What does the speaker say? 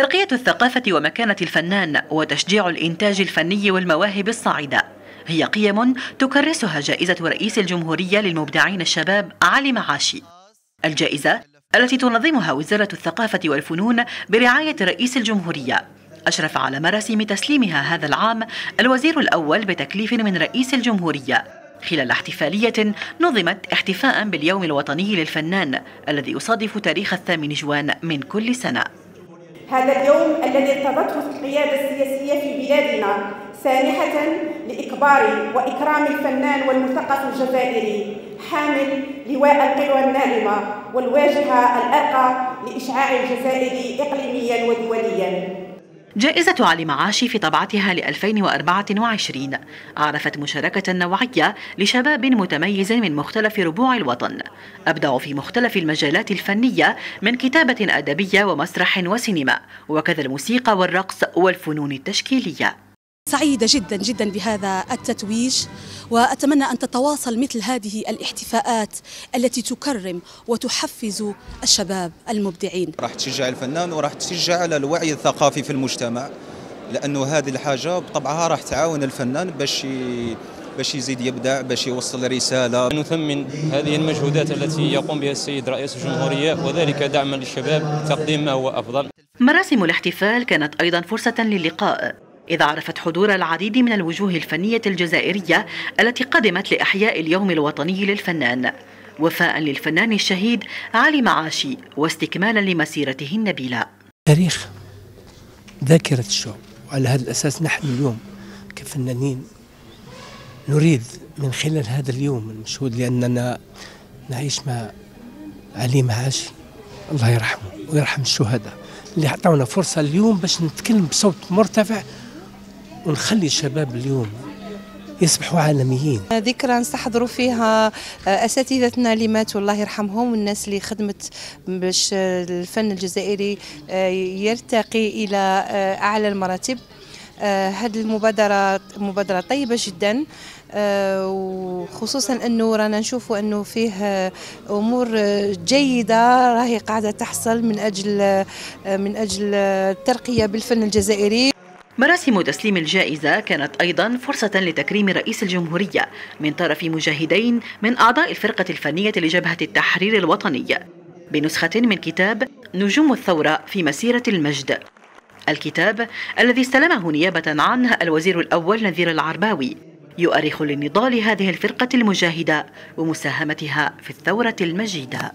ترقية الثقافة ومكانة الفنان وتشجيع الإنتاج الفني والمواهب الصاعدة. هي قيم تكرسها جائزة رئيس الجمهورية للمبدعين الشباب علي معاشي. الجائزة التي تنظمها وزارة الثقافة والفنون برعاية رئيس الجمهورية. أشرف على مراسم تسليمها هذا العام الوزير الأول بتكليف من رئيس الجمهورية. خلال احتفالية نظمت احتفاء باليوم الوطني للفنان الذي يصادف تاريخ الثامن جوان من كل سنة. هذا اليوم الذي ارتضته القيادة السياسية في بلادنا سانحة لإكبار وإكرام الفنان والمثقف الجزائري حامل لواء القلوة الناعمة والواجهة الأرقى لإشعاع الجزائر إقليميا ودوليا. جائزة علي معاشي في طبعتها ل 2024 عرفت مشاركة نوعية لشباب متميز من مختلف ربوع الوطن. أبدعوا في مختلف المجالات الفنية من كتابة أدبية ومسرح وسينما وكذا الموسيقى والرقص والفنون التشكيلية. سعيدة جدا جدا بهذا التتويج وأتمنى أن تتواصل مثل هذه الاحتفاءات التي تكرم وتحفز الشباب المبدعين. راح تشجع الفنان وراح تشجع على الوعي الثقافي في المجتمع لأنه هذه الحاجة بطبعها راح تعاون الفنان باش باش يزيد يبدع باش يوصل رسالة. نثمن هذه المجهودات التي يقوم بها السيد رئيس الجمهورية وذلك دعما للشباب تقديم ما هو أفضل. مراسم الاحتفال كانت أيضا فرصة للقاء. إذ عرفت حضور العديد من الوجوه الفنية الجزائرية التي قدمت لإحياء اليوم الوطني للفنان. وفاء للفنان الشهيد علي معاشي واستكمالا لمسيرته النبيلة. تاريخ ذاكرة الشعوب وعلى هذا الأساس نحن اليوم كفنانين نريد من خلال هذا اليوم المشهود لأننا نعيش مع علي معاشي. الله يرحمه ويرحم الشهداء اللي أعطونا فرصة اليوم باش نتكلم بصوت مرتفع ونخلي الشباب اليوم يصبحوا عالميين. ذكرى نستحضروا فيها أساتذتنا اللي ماتوا الله يرحمهم والناس اللي خدمت باش الفن الجزائري يرتقي إلى أعلى المراتب. هذه المبادرة مبادرة طيبة جدا. وخصوصا أنه رانا نشوفوا أنه فيه أمور جيدة راهي قاعدة تحصل من أجل من أجل الترقية بالفن الجزائري. مراسم تسليم الجائزة كانت أيضا فرصة لتكريم رئيس الجمهورية من طرف مجاهدين من أعضاء الفرقة الفنية لجبهة التحرير الوطني. بنسخة من كتاب نجوم الثورة في مسيرة المجد. الكتاب الذي استلمه نيابة عنه الوزير الأول نذير العرباوي يؤرخ لنضال هذه الفرقة المجاهدة ومساهمتها في الثورة المجيدة.